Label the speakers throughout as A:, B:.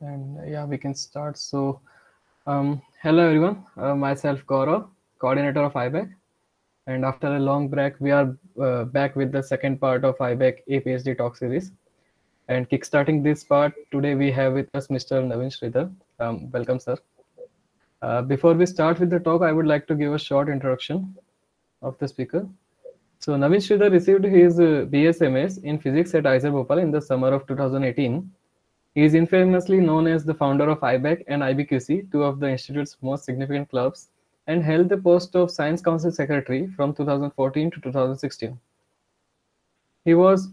A: and uh, yeah, we can start. So, um, hello everyone. Uh, myself Gaurav, coordinator of IBAC, and after a long break, we are uh, back with the second part of IBAC APHD talk series. And kickstarting this part today, we have with us Mr. Navin Sridhar. Um, welcome, sir. Uh, before we start with the talk, I would like to give a short introduction of the speaker. So Navin Sridhar received his uh, BSMS in physics at IISER Bhopal in the summer of 2018. He is infamously known as the founder of IBAC and IBQC, two of the institute's most significant clubs, and held the post of Science Council Secretary from 2014 to 2016. He was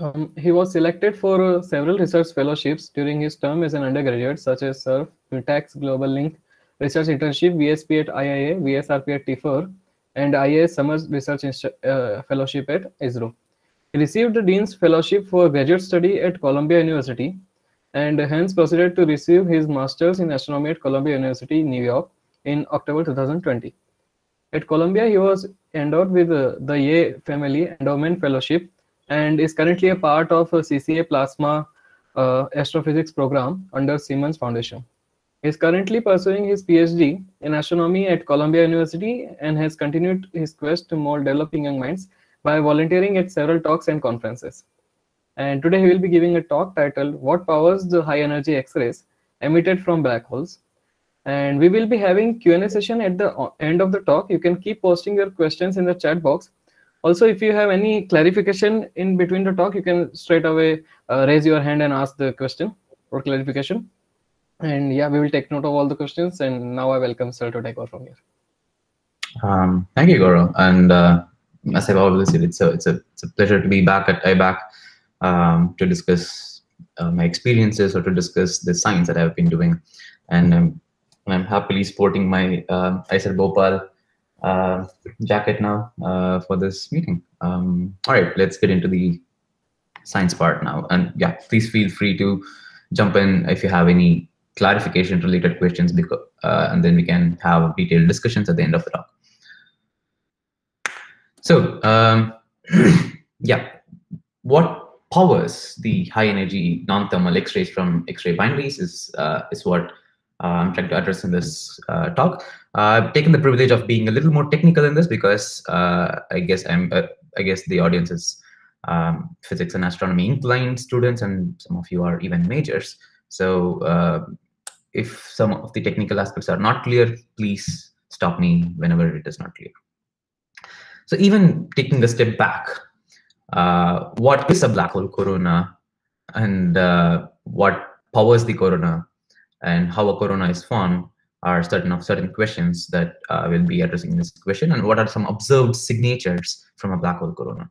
A: um, he was selected for uh, several research fellowships during his term as an undergraduate, such as SURF, Mitacs Globalink Research Internship, VSP at IIA, VSRP at TIFR, and IAS Summer Research uh, Fellowship at ISRO. He received the Dean's Fellowship for Graduate Study at Columbia University and hence proceeded to receive his Master's in Astronomy at Columbia University, New York in October 2020. At Columbia, he was endowed with uh, the Yeh Family Endowment Fellowship and is currently a part of a CCA Plasma uh, Astrophysics program under Simons Foundation. He is currently pursuing his PhD in astronomy at Columbia University and has continued his quest to mold developing young minds by volunteering at several talks and conferences. And today he will be giving a talk titled What Powers the High Energy X-rays Emitted from Black Holes. And we will be having Q&A session at the end of the talk. You can keep posting your questions in the chat box. Also, if you have any clarification in between the talk, you can straight away uh, raise your hand and ask the question or clarification. And yeah, we will take note of all the questions. And now I welcome Sir to take over from here.
B: Um, thank you, Gaurav. And uh, as I've always said, it's a, it's a, it's a pleasure to be back at IBAC um, to discuss uh, my experiences or to discuss the science that I've been doing. And um, I'm happily sporting my uh, IISER Bhopal uh, jacket now uh, for this meeting. Um, all right, let's get into the science part now. And yeah, please feel free to jump in if you have any clarification related questions because, uh, and then we can have detailed discussions at the end of the talk. So um, yeah, what powers the high energy non-thermal X-rays from X-ray binaries is uh, is what uh, I'm trying to address in this uh, talk. I've taken the privilege of being a little more technical in this because uh, I guess I'm uh, I guess the audience is um, physics and astronomy inclined students, and some of you are even majors. So uh, if some of the technical aspects are not clear, please stop me whenever it is not clear. So even taking a step back, uh, what is a black hole corona and uh, what powers the corona and how a corona is formed are certain of certain questions that uh, we'll be addressing in this question and what are some observed signatures from a black hole corona.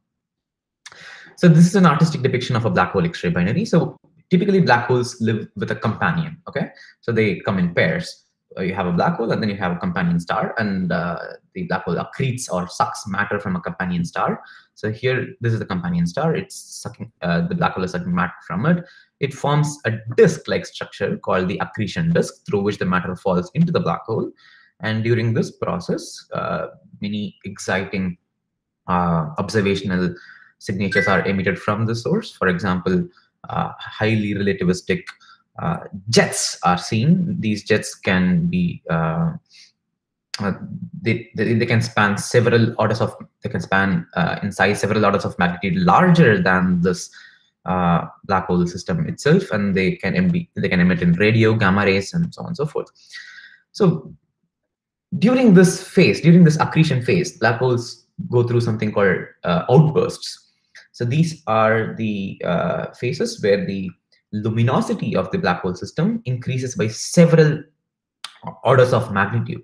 B: So this is an artistic depiction of a black hole X-ray binary. So typically black holes live with a companion, okay? So they come in pairs. Uh, you have a black hole and then you have a companion star and uh, the black hole accretes or sucks matter from a companion star. So here, this is the companion star. It's sucking, uh, the black hole is sucking matter from it. It forms a disk-like structure called the accretion disk through which the matter falls into the black hole. And during this process, uh, many exciting uh, observational signatures are emitted from the source. For example, highly relativistic uh, jets are seen. These jets can be uh, uh, they, they, they can span several orders of they can span uh, in size several orders of magnitude larger than this uh, black hole system itself, and they can emit they can emit in radio, gamma rays, and so on and so forth. So during this phase, during this accretion phase, black holes go through something called outbursts. So these are the phases where the luminosity of the black hole system increases by several orders of magnitude.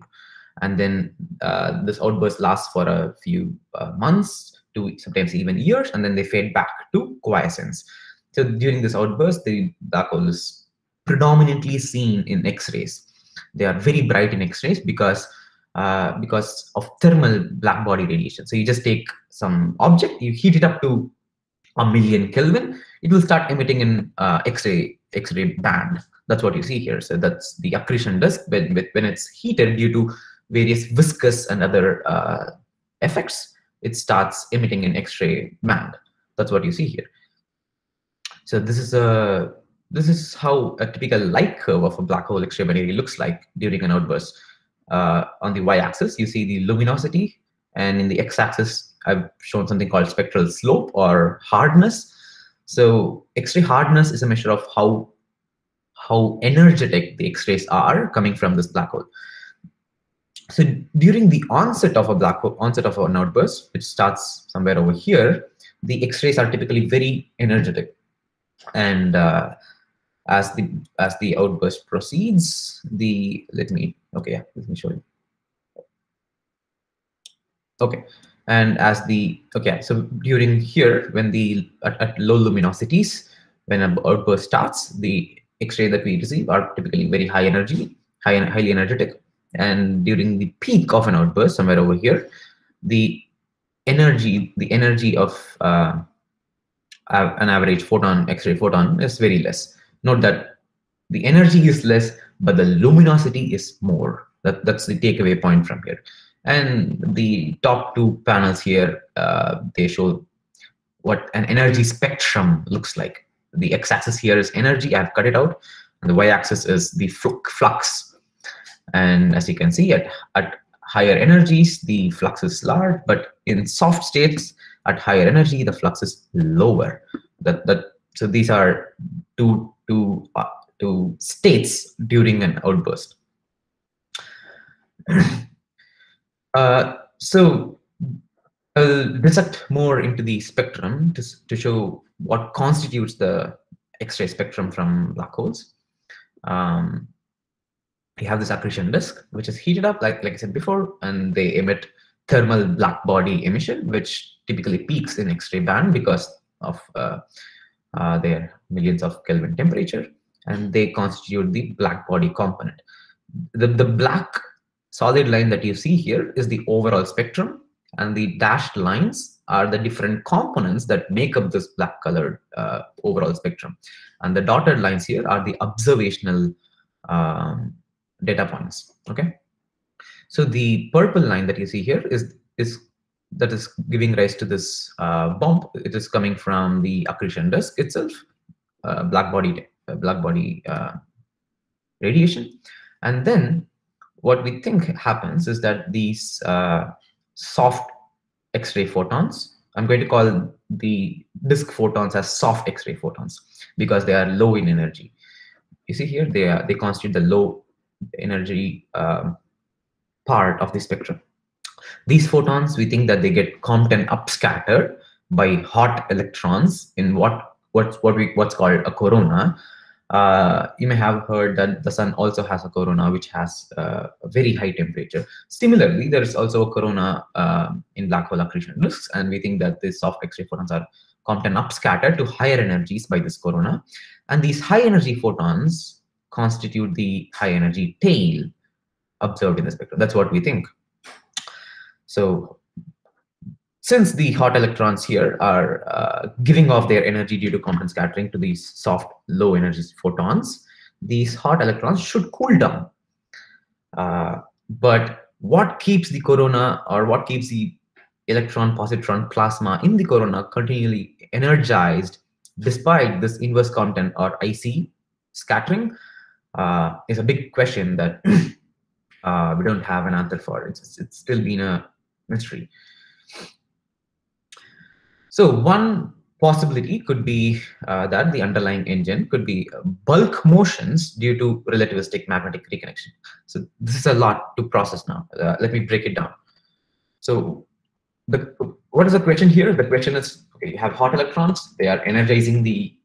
B: And then uh, this outburst lasts for a few uh, months to sometimes even years, and then they fade back to quiescence. So during this outburst, the black hole is predominantly seen in X-rays. They are very bright in X-rays because uh, because of thermal black body radiation. So you just take some object, you heat it up to a million Kelvin, it will start emitting in uh, X-ray X-ray band. That's what you see here. So that's the accretion disk when, when it's heated due to various viscous and other uh, effects, it starts emitting in X-ray band. That's what you see here. So this is a this is how a typical light curve of a black hole X-ray binary looks like during an outburst. Uh, on the y-axis, you see the luminosity, and in the x-axis, I've shown something called spectral slope or hardness. So X-ray hardness is a measure of how how energetic the X-rays are coming from this black hole. So during the onset of a black hole, onset of an outburst, which starts somewhere over here, the X-rays are typically very energetic. And uh, as the as the outburst proceeds, the let me okay, yeah, let me show you. Okay, and as the okay, so during here when the at, at low luminosities, when an outburst starts, the X-ray that we receive are typically very high energy, high and highly energetic, and during the peak of an outburst, somewhere over here, the energy, the energy of uh, an average photon, X-ray photon is very less. Note that the energy is less, but the luminosity is more. That, that's the takeaway point from here. And the top two panels here, uh, they show what an energy spectrum looks like. The x-axis here is energy, I've cut it out, and the y-axis is the flux. And as you can see, at, at higher energies, the flux is large, but in soft states, at higher energy, the flux is lower. That, that, so these are two, two, uh, two states during an outburst. uh, so I'll dissect more into the spectrum to, to show what constitutes the X-ray spectrum from black holes. Um, we have this accretion disk, which is heated up, like, like I said before, and they emit thermal black body emission, which typically peaks in X-ray band because of uh, uh, their millions of Kelvin temperature, and they constitute the black body component. The, the black solid line that you see here is the overall spectrum, and the dashed lines are the different components that make up this black colored uh, overall spectrum. And the dotted lines here are the observational um, data points, okay? So the purple line that you see here is, is that is giving rise to this uh, bump. It is coming from the accretion disk itself, uh, black body, black body uh, radiation. And then what we think happens is that these uh, soft X-ray photons, I'm going to call the disk photons as soft X-ray photons because they are low in energy. You see here, they are they constitute the low energy um, part of the spectrum. These photons, we think that they get Compton upscattered by hot electrons in what what's what we what's called a corona. Uh, you may have heard that the sun also has a corona which has uh, a very high temperature. Similarly, there is also a corona uh, in black hole accretion disks, and we think that these soft X-ray photons are Compton upscattered to higher energies by this corona. And these high energy photons constitute the high energy tail observed in the spectrum. That's what we think. So since the hot electrons here are uh, giving off their energy due to Compton scattering to these soft low energy photons, these hot electrons should cool down. Uh, but what keeps the corona or what keeps the electron positron plasma in the corona continually energized despite this inverse Compton or IC scattering uh, is a big question that uh, we don't have an answer for. It's, it's still been a mystery. So one possibility could be uh, that the underlying engine could be bulk motions due to relativistic magnetic reconnection. So this is a lot to process now. Uh, let me break it down. So the, what is the question here? The question is, okay, you have hot electrons, they are energizing the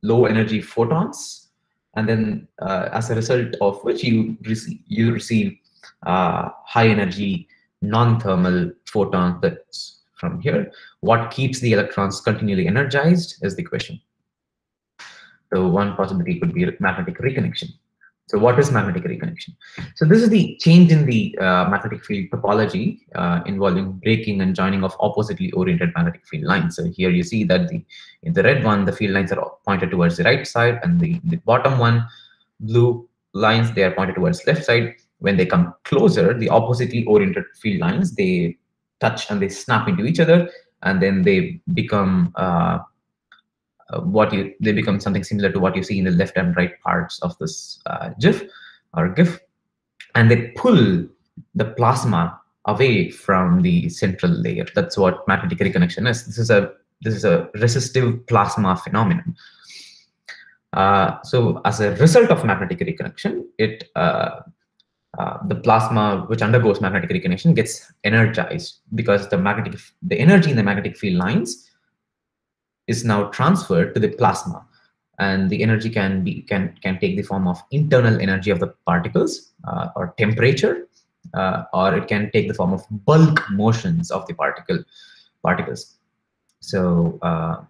B: low energy photons, and then uh, as a result of which you receive, you receive uh, high energy non-thermal photons that's from here. What keeps the electrons continually energized is the question. So one possibility could be magnetic reconnection. So what is magnetic reconnection? So this is the change in the uh, magnetic field topology uh, involving breaking and joining of oppositely oriented magnetic field lines. So here you see that the in the red one, the field lines are pointed towards the right side, and the, the bottom one, blue lines, they are pointed towards left side. When they come closer, the oppositely oriented field lines, they touch and they snap into each other, and then they become uh, what you they become something similar to what you see in the left and right parts of this uh, GIF or GIF, and they pull the plasma away from the central layer. That's what magnetic reconnection is. This is a this is a resistive plasma phenomenon. Uh, so as a result of magnetic reconnection, it uh, uh, the plasma which undergoes magnetic reconnection gets energized because the magnetic the energy in the magnetic field lines is now transferred to the plasma. And the energy can be can can take the form of internal energy of the particles uh, or temperature uh, or it can take the form of bulk motions of the particle particles. So uh,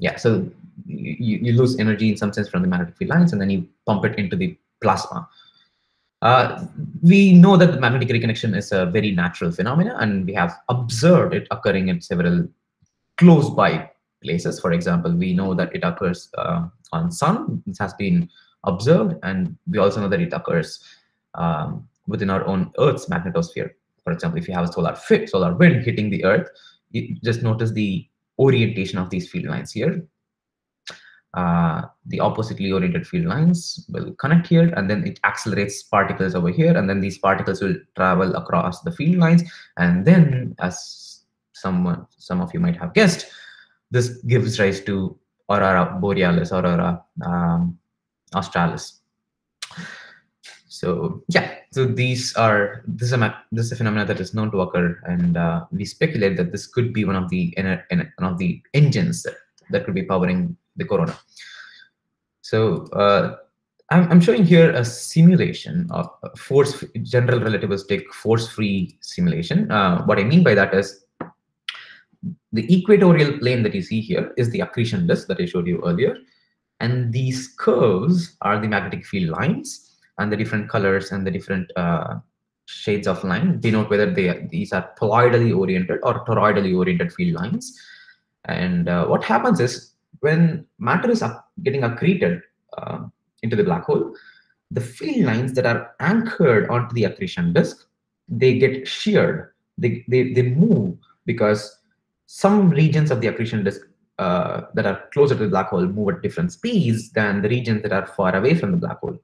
B: yeah so you, you lose energy in some sense from the magnetic field lines and then you pump it into the plasma uh, we know that the magnetic reconnection is a very natural phenomena and we have observed it occurring in several close by places. For example, we know that it occurs uh, on sun. This has been observed, and we also know that it occurs um, within our own Earth's magnetosphere. For example, if you have a solar fit, solar wind hitting the Earth, you just notice the orientation of these field lines here. Uh, the oppositely oriented field lines will connect here and then it accelerates particles over here and then these particles will travel across the field lines and then as someone some of you might have guessed this gives rise to aurora borealis, aurora um, australis. So yeah, so these are this is a this is a phenomenon that is known to occur, and uh, we speculate that this could be one of the one of the engines that, that could be powering the corona. So uh, I'm, I'm showing here a simulation of force general relativistic force-free simulation. Uh, what I mean by that is the equatorial plane that you see here is the accretion disk that I showed you earlier. And these curves are the magnetic field lines and the different colors and the different uh, shades of line denote whether they these are poloidally oriented or toroidally oriented field lines. And uh, what happens is when matter is getting accreted uh, into the black hole, the field lines that are anchored onto the accretion disk, they get sheared. They, they, they move because some regions of the accretion disk uh, that are closer to the black hole move at different speeds than the regions that are far away from the black hole.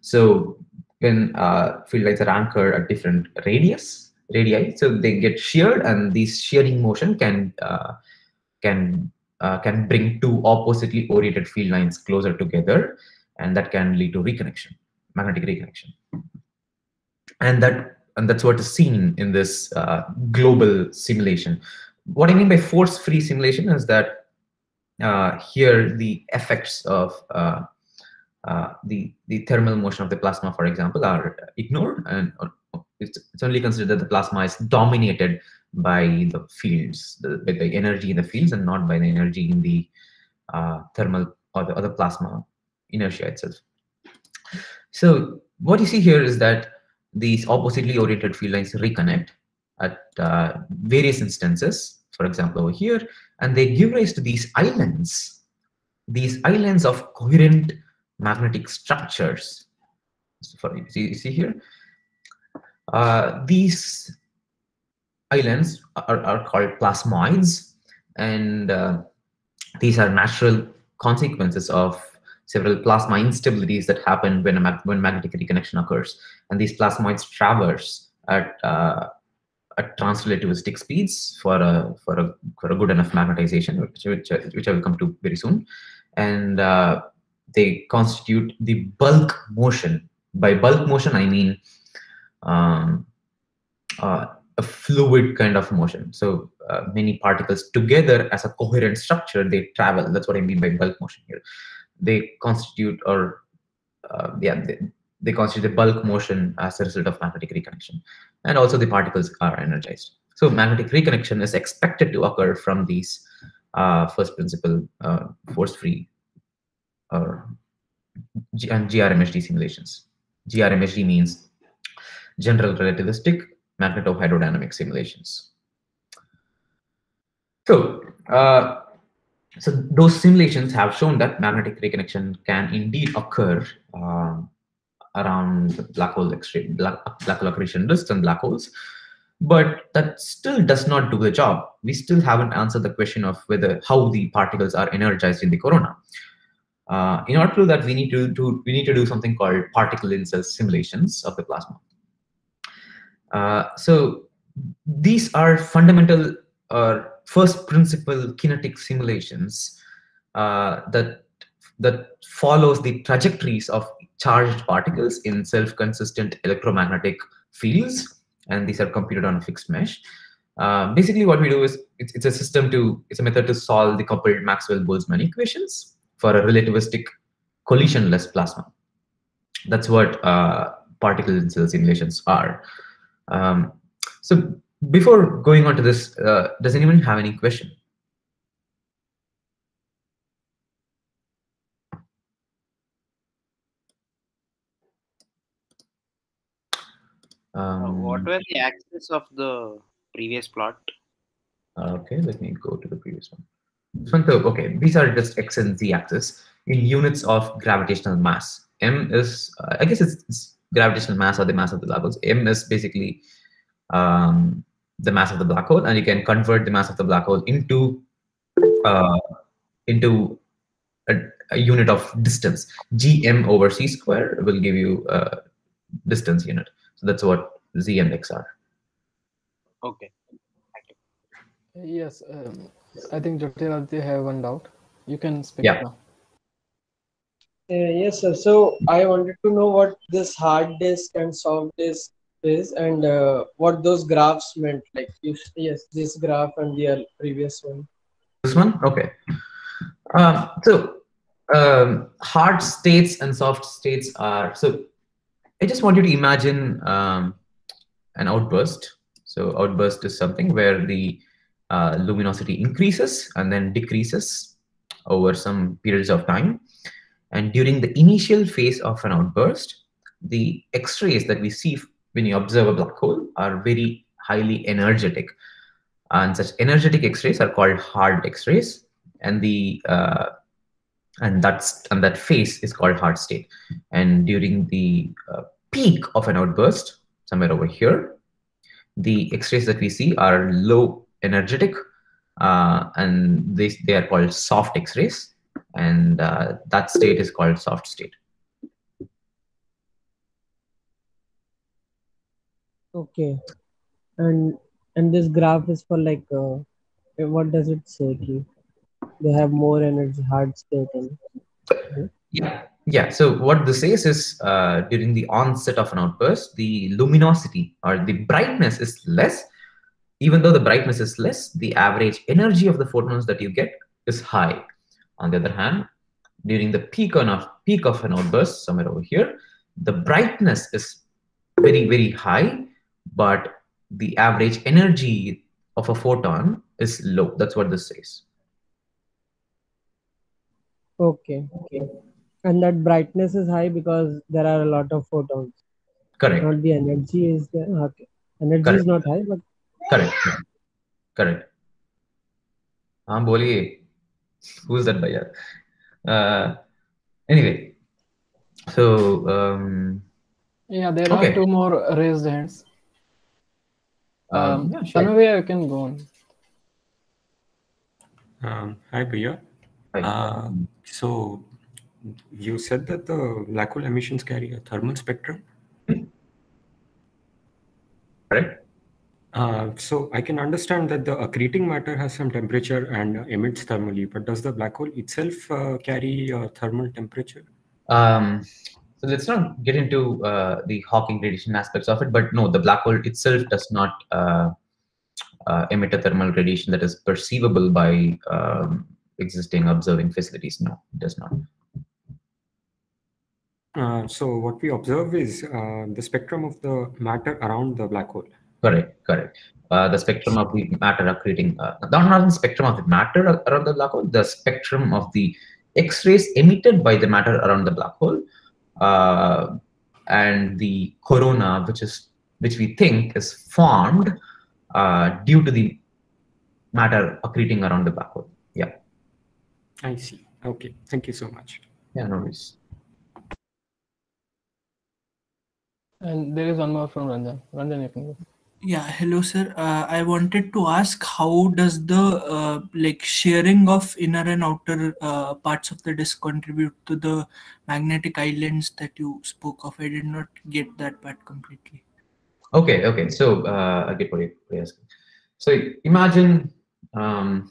B: So when uh, field lines are anchored at different radius, radii, so they get sheared, and this shearing motion can uh, can uh, can bring two oppositely oriented field lines closer together, and that can lead to reconnection, magnetic reconnection. And that and that's what is seen in this uh, global simulation. What I mean by force-free simulation is that uh, here the effects of uh, uh the the thermal motion of the plasma, for example, are ignored, and it's, it's only considered that the plasma is dominated by the fields, the, by the energy in the fields, and not by the energy in the uh, thermal or the other plasma inertia itself. So what you see here is that these oppositely oriented field lines reconnect at uh, various instances, for example, over here, and they give rise to these islands, these islands of coherent magnetic structures. So you, see, you see here? Uh, these islands are, are called plasmoids, and uh, these are natural consequences of several plasma instabilities that happen when, a, when magnetic reconnection occurs. And these plasmoids traverse at, uh, at transrelativistic speeds for a, for, a, for a good enough magnetization, which, which, which I will come to very soon. And uh, they constitute the bulk motion. By bulk motion, I mean um, uh, a fluid kind of motion. So uh, many particles together as a coherent structure, they travel. That's what I mean by bulk motion here they constitute or uh, yeah they, they constitute the bulk motion as a result of magnetic reconnection and also the particles are energized so magnetic reconnection is expected to occur from these uh, first principle uh, force free or G and GRMHD simulations GRMHD means general relativistic magnetohydrodynamic simulations so uh, so those simulations have shown that magnetic reconnection can indeed occur uh, around black hole extreme black, black hole accretion disks and black holes. but that still does not do the job. We still haven't answered the question of whether how the particles are energized in the corona. Uh, in order to do that, we need to do we need to do something called particle in cell simulations of the plasma. Uh, so these are fundamental or first principle kinetic simulations uh, that that follows the trajectories of charged particles in self-consistent electromagnetic fields, and these are computed on a fixed mesh. Uh, basically, what we do is it's, it's a system to it's a method to solve the coupled Maxwell-Boltzmann equations for a relativistic collisionless plasma. That's what uh, particle in cell simulations are. Um, so before going on to this, uh, does anyone have any question?
C: Uh, what
B: Um,
C: were the axes of the previous plot?
B: okay, let me go to the previous one. So, okay, these are just x and z axis in units of gravitational mass. M is, uh, I guess it's, it's gravitational mass or the mass of the black holes. M is basically um, the mass of the black hole, and you can convert the mass of the black hole into uh, into a, a unit of distance. Gm over c square will give you a distance unit. So that's what z and x are.
C: Okay.
A: Yes, um, I think Jyotiraditya have one doubt. You can speak
B: Yeah.
A: now.
D: Uh, yes, sir. So I wanted to know what this hard disk and soft disk is, and uh, what those graphs meant. Like, if, yes, this graph and the previous one.
B: This one? Okay. Um, so um, hard states and soft states are, so I just want you to imagine um, an outburst. So outburst is something where the uh, luminosity increases and then decreases over some periods of time. And during the initial phase of an outburst, the X-rays that we see when you observe a black hole are very highly energetic. And such energetic x-rays are called hard x-rays. And the uh, and that's and that phase is called hard state. And during the uh, peak of an outburst somewhere over here the x-rays that we see are low energetic uh, and they, they are called soft x-rays and uh, that state is called soft state
D: Okay. And and this graph is for like, uh, what does it say? Ki they have more energy, hard state, and
B: Yeah, yeah. So what this says is uh, during the onset of an outburst, the luminosity or the brightness is less. Even though the brightness is less, the average energy of the photons that you get is high. On the other hand, during the peak on of peak of an outburst, somewhere over here, the brightness is very very high, but the average energy of a photon is low. That's what this says.
D: okay, okay. And that brightness is high because there are a lot of photons.
B: Correct.
D: Not the energy is there. Okay. Energy
B: Correct.
D: is not high, but
B: Correct. Correct. हाँ बोलिए who's that भैया uh, anyway so um,
A: Yeah, there
B: Okay.
A: are two more raised hands.
B: um,
A: Um,
B: yeah, sure.
A: Tanavia, you can go on.
E: Um, hi, Priya.
B: Right.
E: Uh, so you said that the black hole emissions carry a thermal spectrum.
B: correct
E: Uh, so I can understand that the accreting matter has some temperature and uh, emits thermally, but does the black hole itself uh, carry a thermal temperature?
B: um, so let's not get into uh, the Hawking radiation aspects of it but no the black hole itself does not uh, uh, emit a thermal radiation that is perceivable by um, existing observing facilities no it does not
E: Uh, so what we observe is uh, the spectrum of the matter around the black hole.
B: Correct, correct. Uh, the spectrum of the matter accreting, uh, not, not the spectrum of the matter around the black hole, the spectrum of the X-rays emitted by the matter around the black hole, uh, and the corona, which is which we think is formed uh, due to the matter accreting around the black hole. Yeah,
E: I see. Okay, thank you so much.
B: yeah, no worries.
A: And there is one more from Ranjan. Ranjan, you can go.
F: Yeah, hello, sir. Uh, I wanted to ask how does the uh, like shearing of inner and outer uh, parts of the disk contribute to the magnetic islands that you spoke of? I did not get that part completely.
B: Okay, okay. So uh, I get what you- what you're asking. So imagine, um,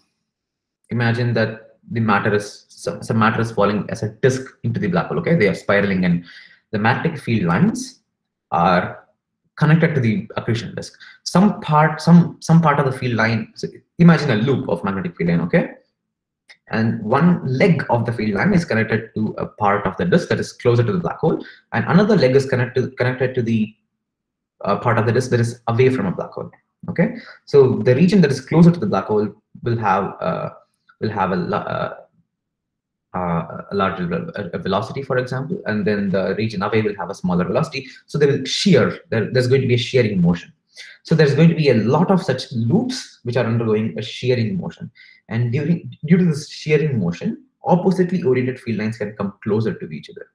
B: imagine that the matter is some, some matter is falling as a disk into the black hole. Okay, they are spiraling, and the magnetic field lines are connected to the accretion disk. Some part, some some part of the field line. So imagine a loop of magnetic field line. Okay, and one leg of the field line is connected to a part of the disk that is closer to the black hole, and another leg is connected connected to the uh, part of the disk that is away from a black hole. Okay, so the region that is closer to the black hole will have uh, will have a, uh, uh, a larger velocity, for example, and then the region away will have a smaller velocity. So they will shear. There, there's going to be a shearing motion. So there's going to be a lot of such loops which are undergoing a shearing motion. And during due to this shearing motion, oppositely oriented field lines can come closer to each other.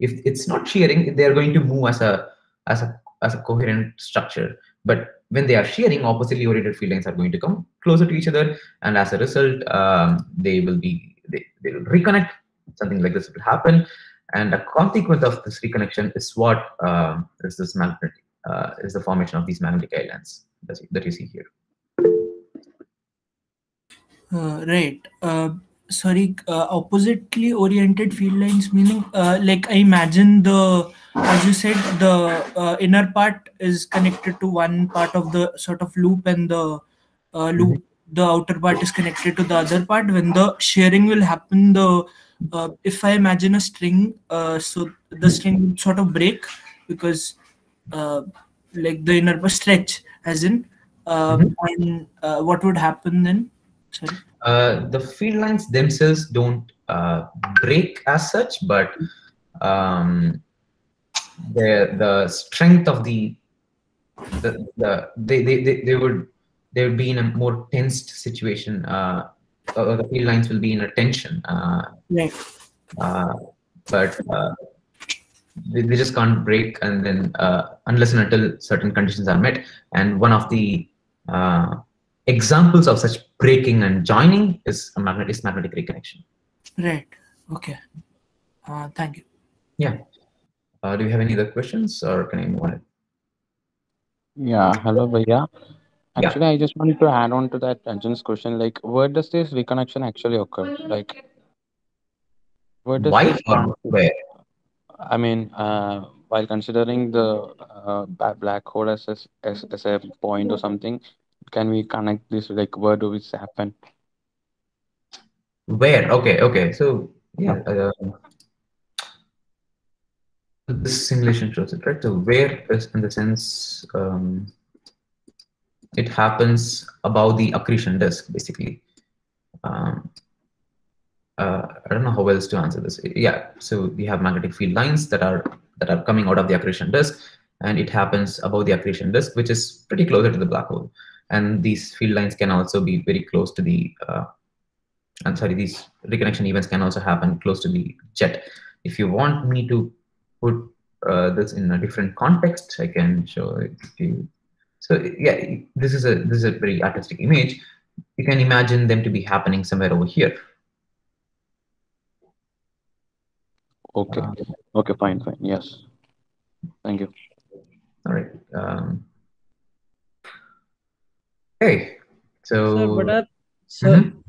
B: If it's not shearing, they are going to move as a as a as a coherent structure. But when they are shearing, oppositely oriented field lines are going to come closer to each other, and as a result, um, they will be they, will reconnect. Something like this will happen, and a consequence of this reconnection is what um, is this magnetic uh, is the formation of these magnetic islands that you, that you see here.
F: Uh, right. Uh, sorry, uh, oppositely oriented field lines meaning uh, like I imagine the as you said the uh, inner part is connected to one part of the sort of loop and the uh, loop the outer part is connected to the other part when the shearing will happen the uh, if I imagine a string uh, so the string would sort of break because uh, like the inner part stretch as in
B: Mhm.
F: and uh, what would happen then sorry
B: Uh, the field lines themselves don't uh, break as such, but um, the the strength of the the, the they, they, they would they would be in a more tensed situation. Uh, or the field lines will be in a tension. Uh,
F: right
B: uh, but uh, they, they just can't break and then uh, unless and until certain conditions are met and one of the uh, examples of such breaking and joining is a magnetic is magnetic reconnection
F: Right. Okay. Uh, thank you.
B: yeah uh, do you have any other questions or can i move on
G: Yeah, hello, Bhaiya.
B: Yeah.
G: Actually, I just wanted to add on to that Anjan's question. Like, where does this reconnection actually occur? Like, where does
B: why
G: this
B: or where
G: I mean, uh, while considering the uh, black hole as a, s- as, as a point or something, can we connect this? Like, where do this happen?
B: where okay okay so yeah uh, this simulation shows it right so where is in the sense um, it happens above the accretion disk basically um, uh, i don't know how else to answer this yeah so we have magnetic field lines that are that are coming out of the accretion disk and it happens above the accretion disk which is pretty closer to the black hole and these field lines can also be very close to the uh, I'm sorry, these reconnection events can also happen close to the jet. If you want me to put uh, this in a different context, I can show it to you. So yeah, this is a this is a very artistic image. You can imagine them to be happening somewhere over here.
G: Okay.
B: Uh,
G: Okay, fine, fine. Yes. Thank you.
B: all right. Um, okay.
D: Sir,
B: So
D: but our, sir,
B: Mhm.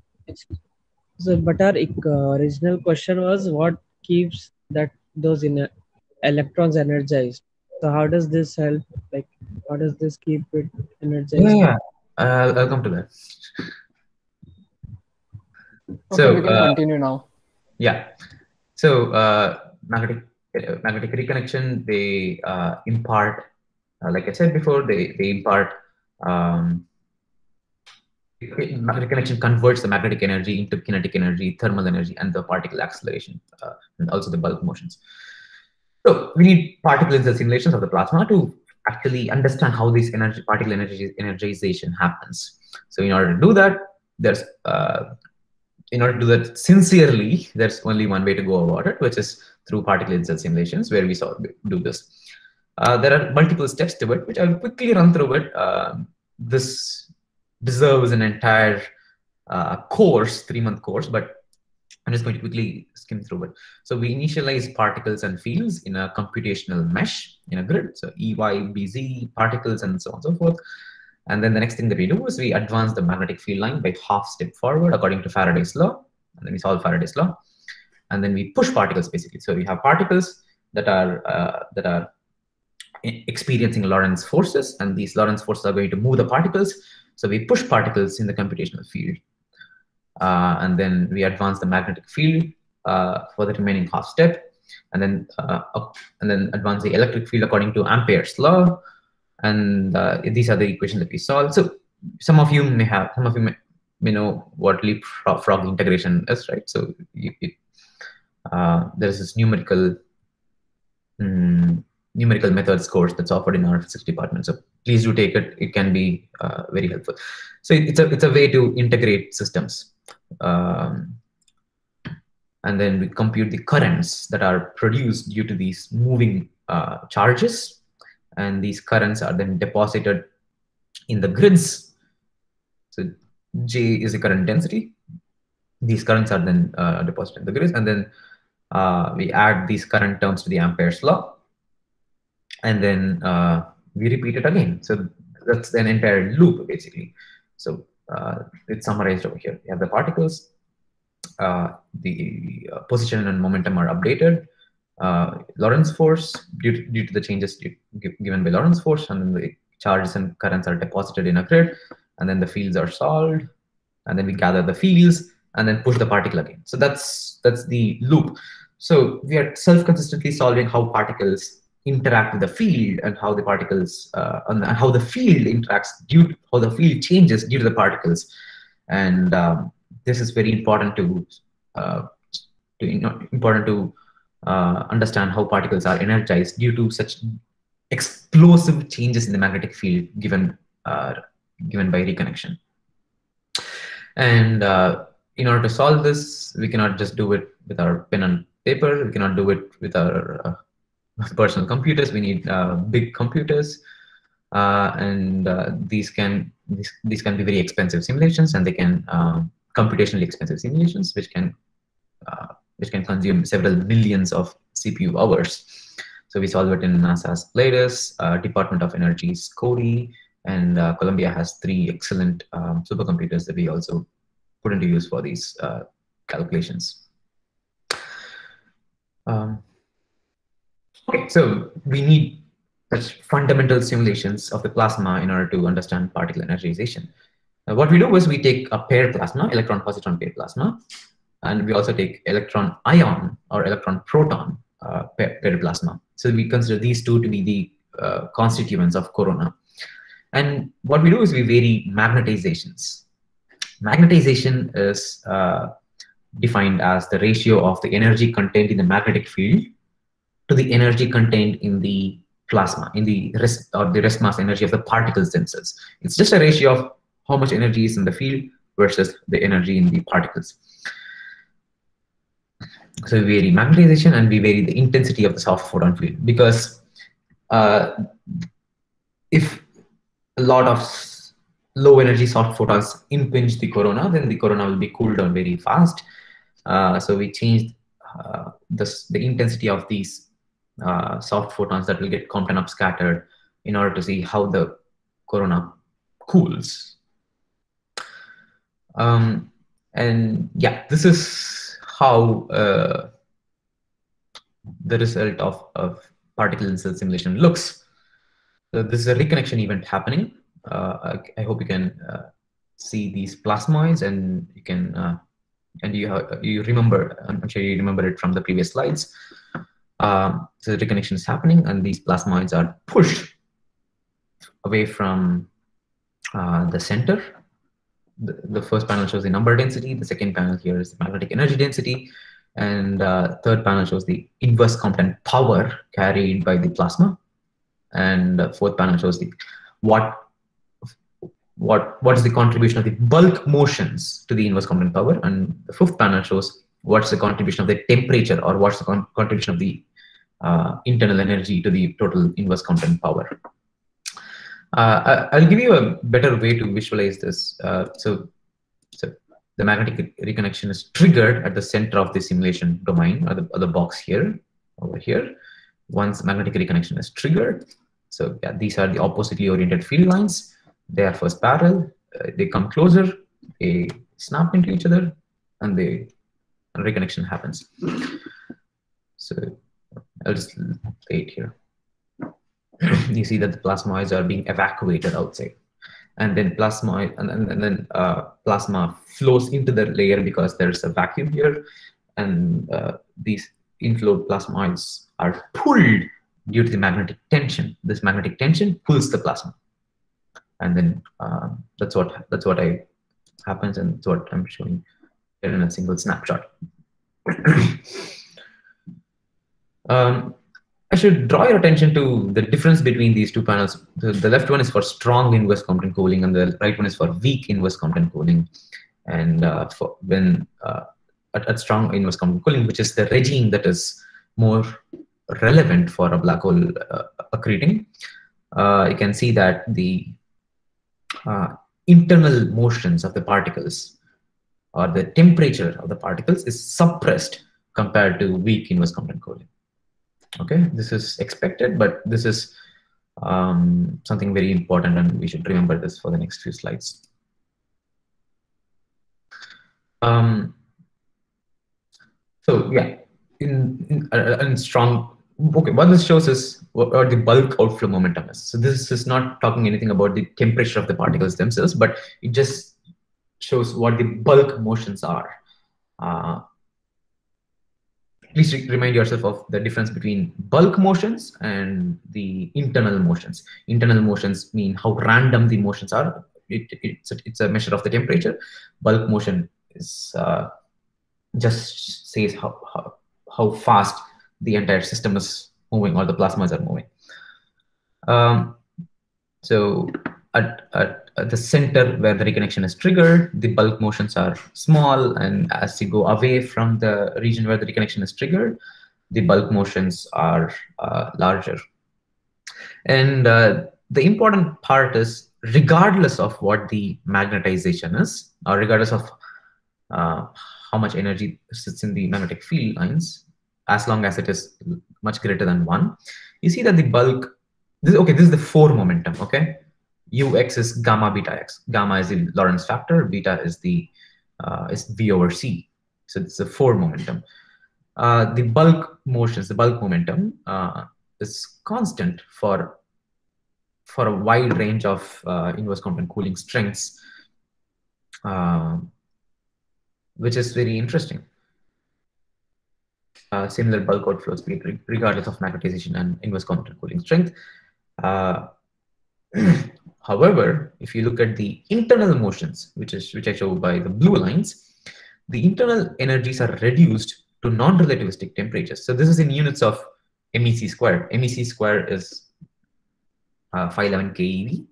D: so, but our uh, original question was what keeps that those in electrons energized. So how does this help? Like, how does this keep it energized?
B: yeah, yeah. I'll, I'll come to that.
A: Okay,
B: So,
A: we can
B: uh,
A: continue now.
B: Yeah. So uh, magnetic uh, magnetic reconnection, they uh, impart, uh, like I said before, they they impart. Um, magnetic connection converts the magnetic energy into kinetic energy, thermal energy, and the particle acceleration, uh, and also the bulk motions. So we need particle simulations of the plasma to actually understand how this energy particle energy energization happens. So in order to do that, there's uh, in order to do that sincerely, there's only one way to go about it, which is through particle in cell simulations, where we saw do this. Uh, there are multiple steps to it, which I'll quickly run through it. Um, this deserves an entire uh, course, three-month course, but I'm just going to quickly skim through it. So we initialize particles and fields in a computational mesh in a grid. So EY, BZ, particles, and so on and so forth. And then the next thing that we do is we advance the magnetic field line by half step forward according to Faraday's law. And then we solve Faraday's law. And then we push particles basically. So we have particles that are uh, that are experiencing Lorentz forces, and these Lorentz forces are going to move the particles. So we push particles in the computational field. Uh, and then we advance the magnetic field uh, for the remaining half step, and then uh, and then advance the electric field according to Ampere's law. And these are the equations that we solve. So some of you may have, some of you may, may know what leapfrog integration is, right? So you, you, there's this numerical um, numerical methods course that's offered in our physics department. So please do take it. It can be uh, very helpful. So it's a it's a way to integrate systems. Um, and then we compute the currents that are produced due to these moving uh, charges. And these currents are then deposited in the grids. So J is the current density. These currents are then uh, deposited in the grids. And then uh, we add these current terms to the Ampere's law. And then uh, we repeat it again. So that's an entire loop, basically. So it's summarized over here. You have the particles, uh, the uh, position and momentum are updated. Uh, Lorentz force due to, due to the changes given by Lorentz force, and then the charges and currents are deposited in a grid, and then the fields are solved, and then we gather the fields, and then push the particle again. So that's that's the loop. So we are self-consistently solving how particles interact with the field and how the particles uh, and how the field interacts due to, how the field changes due to the particles. And um, this is very important to, uh, to you know, important to uh, understand how particles are energized due to such explosive changes in the magnetic field given uh, given by reconnection. And uh, in order to solve this we cannot just do it with our pen and paper. We cannot do it with our uh, personal computers. We need uh, big computers, uh, and uh, these can these, these can be very expensive simulations, and they can computationally expensive simulations, which can which can consume several millions of CPU hours. So we solve it in NASA's Pleiades, uh, Department of Energy's CORI, and uh, Columbia has three excellent um, supercomputers that we also put into use for these uh, calculations. Um, Okay, so we need such fundamental simulations of the plasma in order to understand particle energization. Now, what we do is we take a pair plasma, electron-positron pair plasma, and we also take electron ion or electron proton uh, pair, pair, plasma. So we consider these two to be the uh, constituents of corona. And what we do is we vary magnetizations. Magnetization is uh, defined as the ratio of the energy contained in the magnetic field to the energy contained in the plasma, in the rest or the rest mass energy of the particles themselves. It's just a ratio of how much energy is in the field versus the energy in the particles. So we vary magnetization and we vary the intensity of the soft photon field because uh, if a lot of low energy soft photons impinge the corona, then the corona will be cooled down very fast. Uh, so we changed uh, this, the intensity of these uh, soft photons that will get Compton upscattered in order to see how the corona cools. Um, and yeah, this is how uh, the result of, of particle in cell simulation looks. So this is a reconnection event happening. Uh, I, I, hope you can uh, see these plasmoids and you can uh, and you you remember I'm sure you remember it from the previous slides. Um, so the reconnection is happening and these plasmoids are pushed away from uh, the center. The, the, first panel shows the number density. The second panel here is the magnetic energy density. And uh, third panel shows the inverse Compton power carried by the plasma. And the fourth panel shows the what what what is the contribution of the bulk motions to the inverse Compton power. And the fifth panel shows what's the contribution of the temperature or what's the con contribution of the uh, internal energy to the total inverse Compton power. Uh, I, will give you a better way to visualize this. Uh, so, so the magnetic reconnection is triggered at the center of the simulation domain or the, or the box here, over here. Once magnetic reconnection is triggered, so yeah, these are the oppositely oriented field lines. They are first parallel. Uh, they come closer. They snap into each other, and the reconnection happens. So I'll just play it here. you see that the plasmoids are being evacuated outside. And then plasma and, and, and then uh, plasma flows into the layer because there's a vacuum here. And uh, these inflow plasmoids are pulled due to the magnetic tension. This magnetic tension pulls the plasma. And then uh, that's what that's what i happens and that's what i'm showing here in a single snapshot um, I should draw your attention to the difference between these two panels. The, the, left one is for strong inverse Compton cooling, and the right one is for weak inverse Compton cooling. And uh, for when uh, at, at, strong inverse Compton cooling, which is the regime that is more relevant for a black hole uh, accreting, uh, you can see that the uh, internal motions of the particles or the temperature of the particles is suppressed compared to weak inverse Compton cooling. Okay, this is expected, but this is um, something very important and we should remember this for the next few slides. Um, so yeah, in, in, uh, in strong, okay, what this shows is what, what the bulk outflow momentum is. So this is not talking anything about the temperature of the particles themselves, but it just shows what the bulk motions are. Uh, please remind yourself of the difference between bulk motions and the internal motions. Internal motions mean how random the motions are. It, it's, a, it's a measure of the temperature. Bulk motion is uh, just says how, how, how fast the entire system is moving or the plasmas are moving. Um, so at, at, at, the center where the reconnection is triggered, the bulk motions are small. And as you go away from the region where the reconnection is triggered, the bulk motions are uh, larger. And uh, the important part is regardless of what the magnetization is, or regardless of uh, how much energy sits in the magnetic field lines, as long as it is much greater than one, you see that the bulk, this, okay, this is the four momentum, okay? Ux is gamma beta x. Gamma is the Lorentz factor, beta is the uh, is v over c. So it's a four momentum. Uh, the bulk motions, the bulk momentum uh, is constant for for a wide range of uh, inverse Compton cooling strengths, uh, which is very interesting. Uh, similar bulk outflow speed regardless of magnetization and inverse Compton cooling strength. However, if you look at the internal motions, which is which I show by the blue lines, the internal energies are reduced to non-relativistic temperatures. So this is in units of MEC square. MEC square is uh, 511 keV.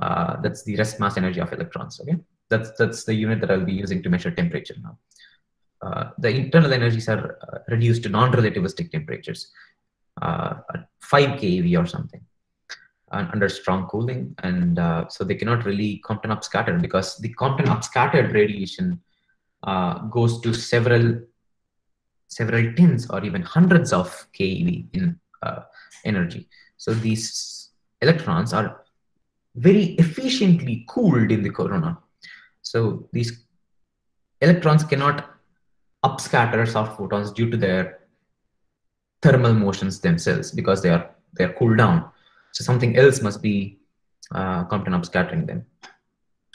B: Uh, that's the rest mass energy of electrons. Okay, that's that's the unit that I'll be using to measure temperature now. Uh, the internal energies are uh, reduced to non-relativistic temperatures, uh, 5 keV or something under strong cooling. And uh, so they cannot really Compton upscatter because the Compton upscattered radiation uh, goes to several several tens or even hundreds of keV in uh, energy. So these electrons are very efficiently cooled in the corona. So these electrons cannot upscatter soft photons due to their thermal motions themselves because they are they are cooled down. So something else must be uh, Compton upscattering them.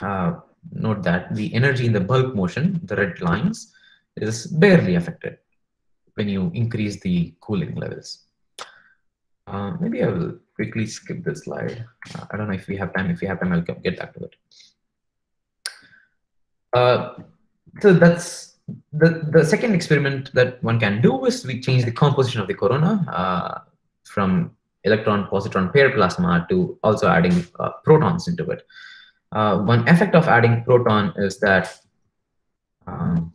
B: Uh, note that the energy in the bulk motion, the red lines, is barely affected when you increase the cooling levels. Uh, maybe I will quickly skip this slide. Uh, I don't know if we have time. If we have time, I'll get back to it. Uh, so that's the, the second experiment that one can do is we change the composition of the corona uh, from electron positron pair plasma to also adding uh, protons into it. Uh, one effect of adding proton is that um,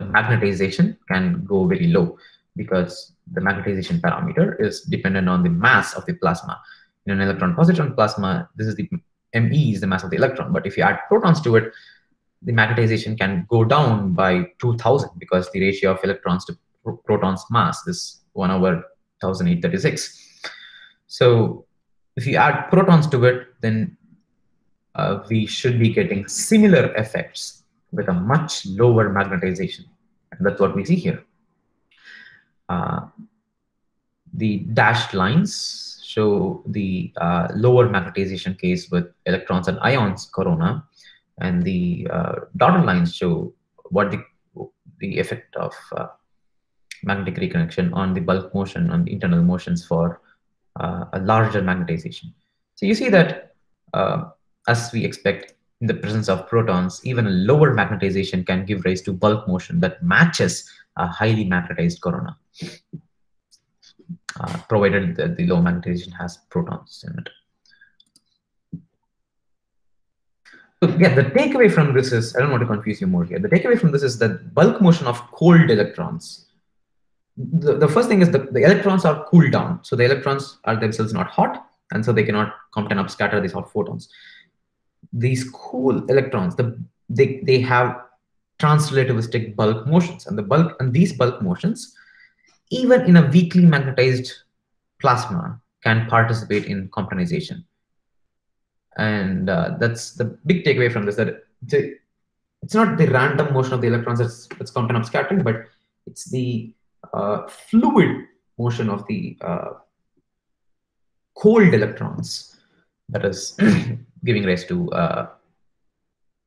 B: magnetization can go very low because the magnetization parameter is dependent on the mass of the plasma. In an electron-positron plasma, this is the ME is the mass of the electron. But if you add protons to it, the magnetization can go down by 2000 because the ratio of electrons to pro protons mass is 1 over 1836. So if you add protons to it, then uh, we should be getting similar effects with a much lower magnetization. And that's what we see here. Uh, the dashed lines show the uh, lower magnetization case with electrons and ions corona, and the uh, dotted lines show what the the effect of uh, magnetic reconnection on the bulk motion on the internal motions for a larger magnetization. So you see that uh, as we expect in the presence of protons, even a lower magnetization can give rise to bulk motion that matches a highly magnetized corona, uh, provided that the low magnetization has protons in it. So yeah, the takeaway from this is, I don't want to confuse you more here. The takeaway from this is that bulk motion of cold electrons, the, the first thing is the, the electrons are cooled down. So the electrons are themselves not hot, and so they cannot Compton up scatter these hot photons. These cool electrons, the, they, they have transrelativistic bulk motions, and the bulk and these bulk motions, even in a weakly magnetized plasma, can participate in Comptonization and uh, that's the big takeaway from this that it's, not the random motion of the electrons that's, that's Compton up scattering, but it's the fluid motion of the uh, cold electrons that is giving rise to uh,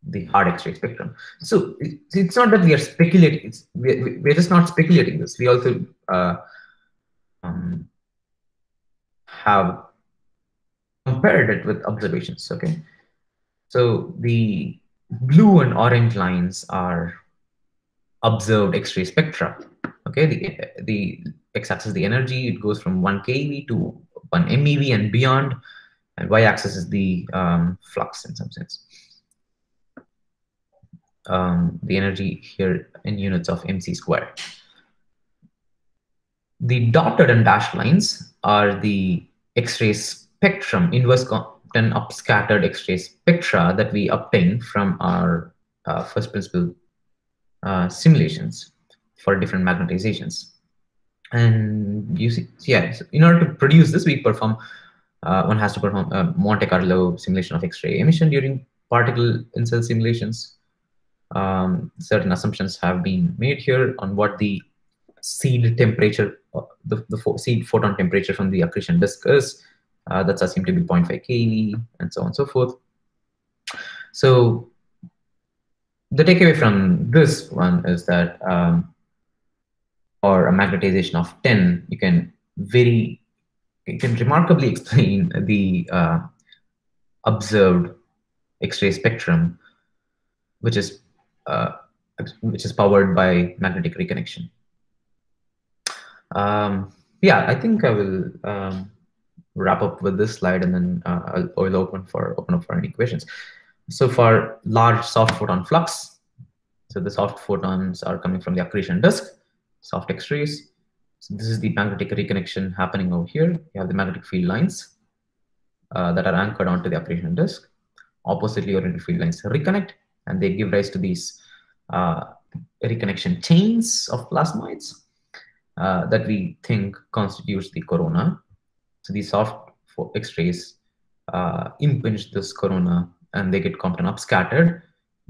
B: the hard X-ray spectrum. So it's not that we are speculating. It's, we, we're just not speculating this. We also uh, um, have compared it with observations, okay? So the blue and orange lines are observed X-ray spectra, okay? The, the x-axis the energy, it goes from 1 keV to 1 MeV and beyond, and y-axis is the um, flux in some sense. Um, the energy here in units of mc squared. The dotted and dashed lines are the X-ray spectrum, inverse Compton upscattered X-ray spectra that we obtain from our uh, first principle uh, simulations for different magnetizations. And you see, yeah, so in order to produce this, we perform, uh, one has to perform a Monte Carlo simulation of X-ray emission during particle in cell simulations. Um, certain assumptions have been made here on what the seed temperature, uh, the, the seed photon temperature from the accretion disk is, uh, that's assumed to be 0.5 keV and so on and so forth. So the takeaway from this one is that um, for a magnetization of 10, you can very, you can remarkably explain the uh, observed X-ray spectrum, which is uh, which is powered by magnetic reconnection. Um, yeah, I think I will um, wrap up with this slide and then uh, I'll, I'll, open for open up for any questions. So for large soft photon flux, so the soft photons are coming from the accretion disk, soft X-rays. So this is the magnetic reconnection happening over here. You have the magnetic field lines uh, that are anchored onto the accretion disk. Oppositely oriented field lines reconnect, and they give rise to these uh, reconnection chains of plasmoids uh, that we think constitutes the corona so these soft X-rays uh, impinge this corona and they get Compton upscattered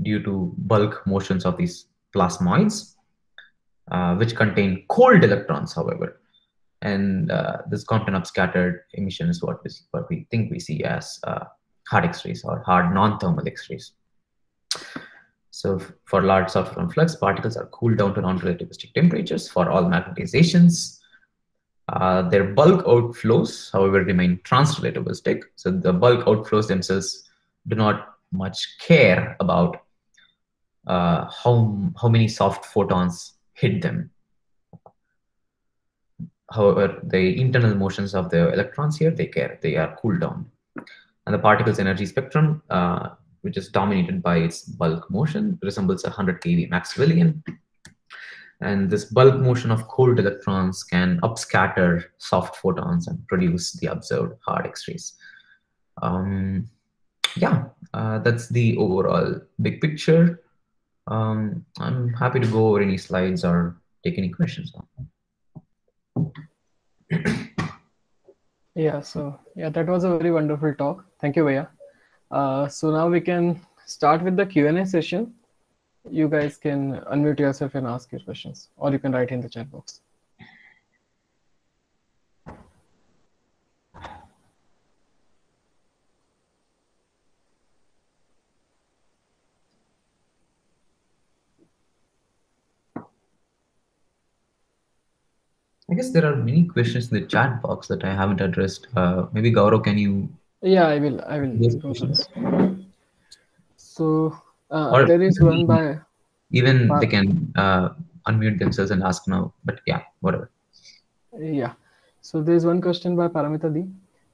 B: due to bulk motions of these plasmoids, uh, which contain cold electrons, however. And uh, this Compton upscattered emission is what, is, what we think we see as uh, hard X-rays or hard non-thermal X-rays. So for large soft flux, particles are cooled down to non-relativistic temperatures for all magnetizations. Uh, their bulk outflows, however, remain transrelativistic. So the bulk outflows themselves do not much care about uh, how, how many soft photons hit them. However, the internal motions of the electrons here, they care. They are cooled down. And the particle's energy spectrum, uh, which is dominated by its bulk motion, resembles a 100 keV Maxwellian. And this bulk motion of cold electrons can upscatter soft photons and produce the observed hard X-rays. Um, yeah, uh, that's the overall big picture. Um, I'm happy to go over any slides or take any questions.
A: Yeah, so yeah, that was a very wonderful talk. Thank you, Bhaiya. Uh, so now we can start with the Q&A session. You guys can unmute yourself and ask your questions, or you can write in the chat box.
B: I guess there are many questions in the chat box that I haven't addressed. Uh, maybe Gaurav, can you?
A: Yeah, I will. I will
B: Yes,
A: go through
B: questions.
A: So uh,
B: Or
A: there is one by
B: Even they can uh, unmute themselves and ask now. But yeah, whatever.
A: yeah. So there is one question by Paramita D.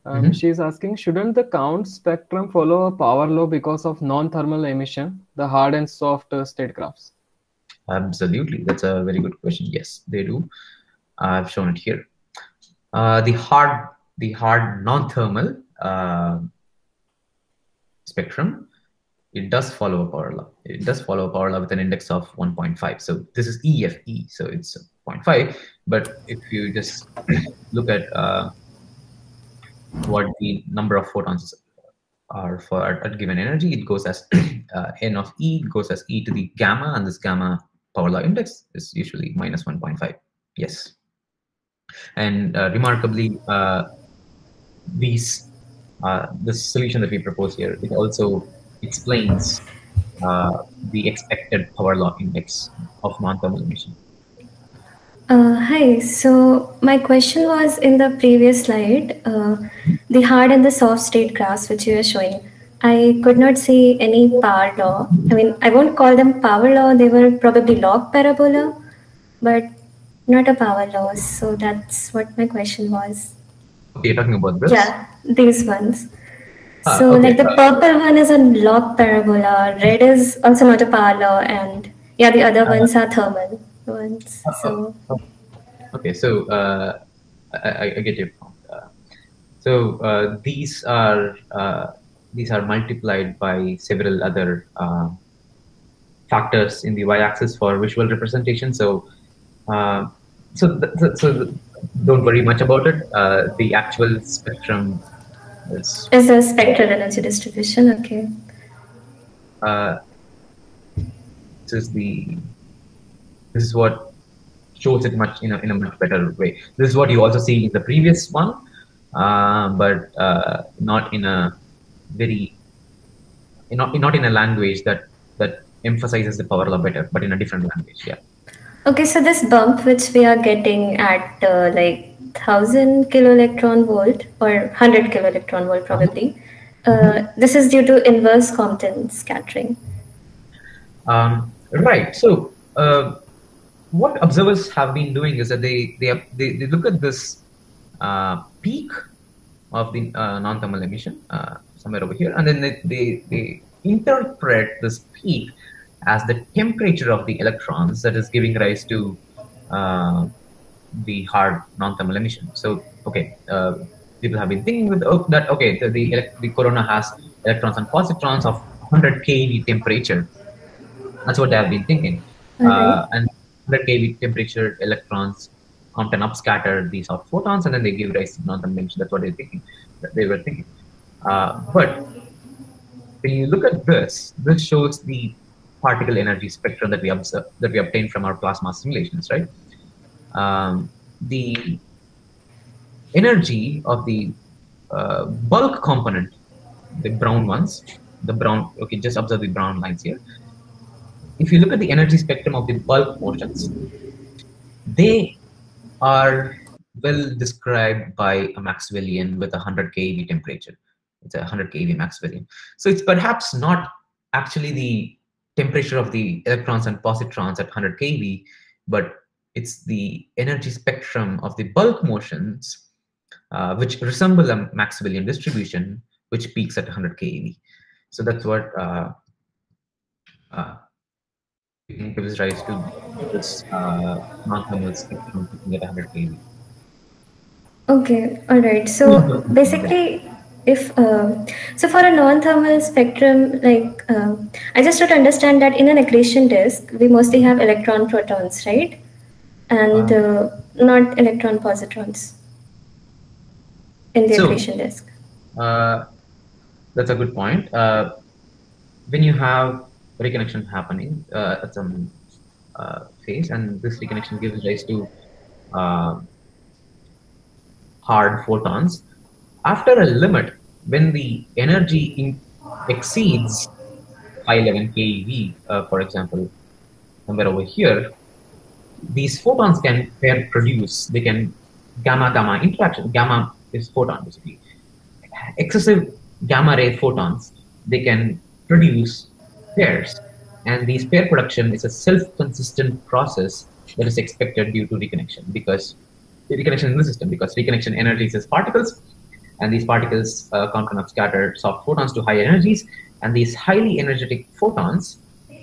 A: Um,
B: Mhm.
A: She is asking, shouldn't the count spectrum follow a power law because of non-thermal emission, the hard and soft uh, state graphs?
B: Absolutely, that's a very good question. Yes, they do. I've shown it here. Uh, the hard, the hard non-thermal uh, spectrum, it does follow a power law. It does follow a power law with an index of 1.5. So this is EFE, so it's 0.5. But if you just look at uh, what the number of photons are for at, given energy, it goes as uh, n of e, goes as e to the gamma, and this gamma power law index is usually minus 1.5. Yes. And uh, remarkably, uh, these uh, the solution that we propose here, it also explains the expected power law index of non-thermal emission.
H: Uh, hi, so my question was in the previous slide, uh, the hard and the soft state graphs which you were showing. I could not see any power law. I mean, I won't call them power law, they were probably log parabola, but not a power loss. So that's what my question was.
B: Okay, you're talking about this?
H: Yeah, these ones.
B: Ah,
H: So,
B: okay.
H: like the purple one is a log parabola, red is also not a power law, and yeah, the other ones are thermal ones. So,
B: Okay, so uh, I, I- get your point. Uh, so uh, these are uh, these are multiplied by several other uh, factors in the y-axis for visual representation. So uh, so th- so th- don't worry much about it. Uh, the actual spectrum is
H: is a spectral energy distribution. Okay.
B: uh, this is the this is what shows it much in a, in a much better way. This is what you also see in the previous one, uh, but uh, not in a very not not in a language that that emphasizes the power law better, but in a different language. Yeah.
H: Okay, so this bump which we are getting at uh, like 1000 kilo electron volt or 100 kilo electron volt probably, uh, this is due to inverse Compton scattering.
B: Um, right. So, uh, what observers have been doing is that they they they, they look at this uh, peak of the uh, non-thermal emission uh, somewhere over here, and then they, they they interpret this peak as the temperature of the electrons that is giving rise to uh, the hard non-thermal emission. So, okay, uh, people have been thinking with oh, that okay, the the, the corona has electrons and positrons of 100 keV temperature. That's what they have been thinking. Uh, and 100 keV temperature electrons Compton upscatter these soft photons and then they give rise to non-thermal emission. That's what they're thinking. That they were thinking. Uh, but when you look at this, this shows the particle energy spectrum that we observe that we obtain from our plasma simulations, right? Um, the energy of the uh, bulk component, the brown ones, the brown. Okay, just observe the brown lines here. If you look at the energy spectrum of the bulk motions, they are well described by a Maxwellian with a 100 keV temperature. It's a 100 keV Maxwellian. So it's perhaps not actually the temperature of the electrons and positrons at 100 keV, but it's the energy spectrum of the bulk motions, uh, which resemble a Maxwellian distribution, which peaks at 100 keV. So that's what uh, uh, gives rise to this uh, non-thermal spectrum peaking at 100 keV.
H: Okay, all right. So basically, if uh, so for a non-thermal spectrum, like uh, I just want to understand that in an accretion disk, we mostly have electron protons, right? And uh, not electron positrons in the
B: So-
H: accretion disk.
B: Uh, that's a good point. Uh, when you have reconnection happening uh, at some uh, phase, and this reconnection gives rise to uh, hard photons, after a limit, when the energy exceeds 511 keV, uh, for example, somewhere over here, these photons can pair produce. They can gamma gamma interaction. Gamma is photon basically excessive gamma ray photons, they can produce pairs. And these pair production is a self-consistent process that is expected due to reconnection because reconnection in the system because reconnection energizes particles and these particles uh, Compton up scatter soft photons to higher energies and these highly energetic photons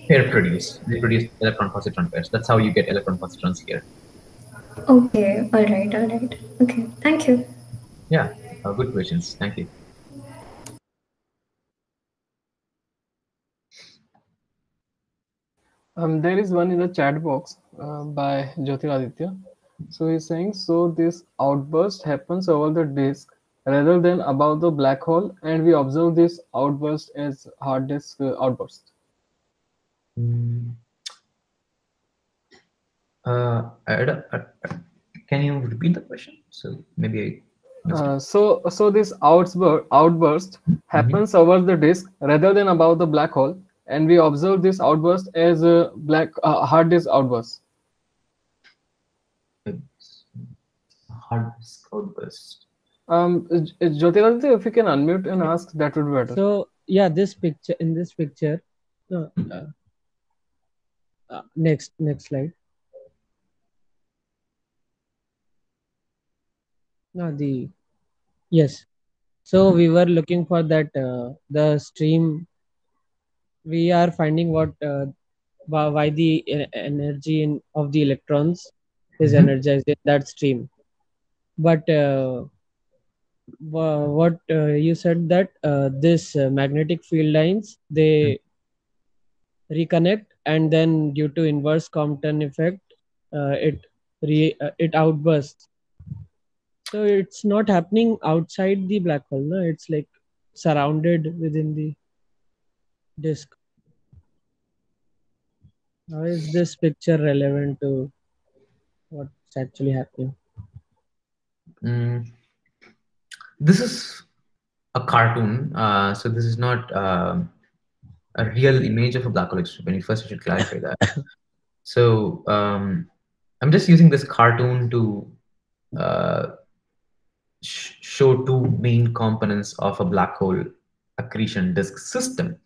B: pair produce they produce electron positron pairs that's how you get electron positrons here
H: Okay, all right, all right. Okay, thank you.
B: yeah uh, good questions thank you
A: Um, there is one in the chat box uh, by Jyotiraditya. So he's saying, so this outburst happens over the disk rather than above the black hole, and we observe this outburst as hard disk uh, outburst.
B: Mm. Uh, can you repeat the question? So maybe I.
A: Uh, so, so this outburst outburst happens over the disk rather than above the black hole, and we observe this outburst as a black uh, hard disk outburst.
B: Hard disk outburst.
A: Um, J- Jyotiraditya, if you can unmute and ask, that would be better.
I: So yeah, this picture in this picture, no, uh, uh, next next slide. No, the yes. So we were looking for that uh, the stream. We are finding what uh, why, the e- energy in, of the electrons is
B: Mhm.
I: energized in that stream, but. Uh, what uh, you said that uh, this uh, magnetic field lines they reconnect and then due to inverse compton effect uh, it re uh, it outbursts. So it's not happening outside the black hole no? It's like surrounded within the disk. How is this picture relevant to what's actually happening?
B: Mm. This is a cartoon, uh, so this is not um a real image of a black hole extreme. First, I should clarify that. so um, I'm just using this cartoon to uh, sh- show two main components of a black hole accretion disk system.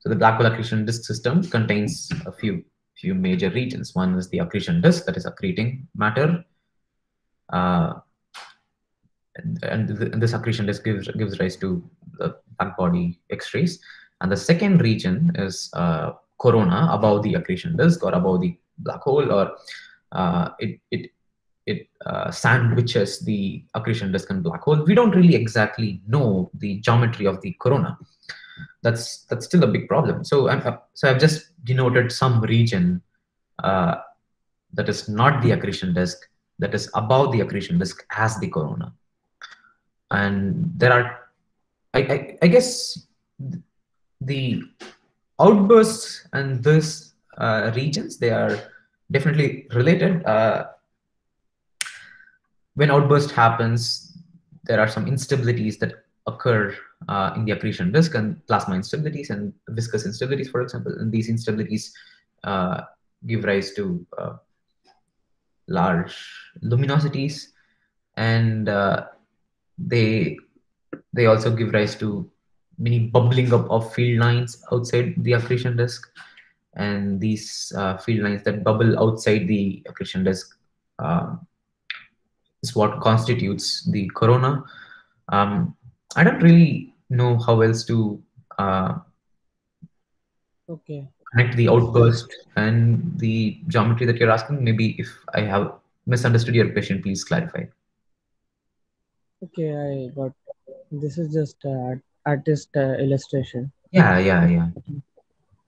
B: So the black hole accretion disk system contains a few few major regions. One is the accretion disk that is accreting matter. Uh, and, and th- this accretion disk gives, gives rise to the black body X-rays. And the second region is uh, corona above the accretion disk or above the black hole, or uh, it it it uh, sandwiches the accretion disk and black hole. We don't really exactly know the geometry of the corona. That's that's still a big problem. So I'm, uh, so I've just denoted some region uh, that is not the accretion disk that is above the accretion disk as the corona and there are I, I, I guess the outbursts and this uh, regions they are definitely related. Uh, when outburst happens there are some instabilities that occur uh, in the accretion disk and plasma instabilities and viscous instabilities for example. And these instabilities uh, give rise to uh, large luminosities. And uh, they they also give rise to many bubbling up of field lines outside the accretion disk and these uh, field lines that bubble outside the accretion disk um, is what constitutes the corona um, i don't really know how else to uh,
I: okay
B: connect the outburst and the geometry that you're asking. Maybe if I have misunderstood your question, please clarify.
I: Okay, I got. This is just uh, artist uh, illustration.
B: Yeah, yeah, yeah.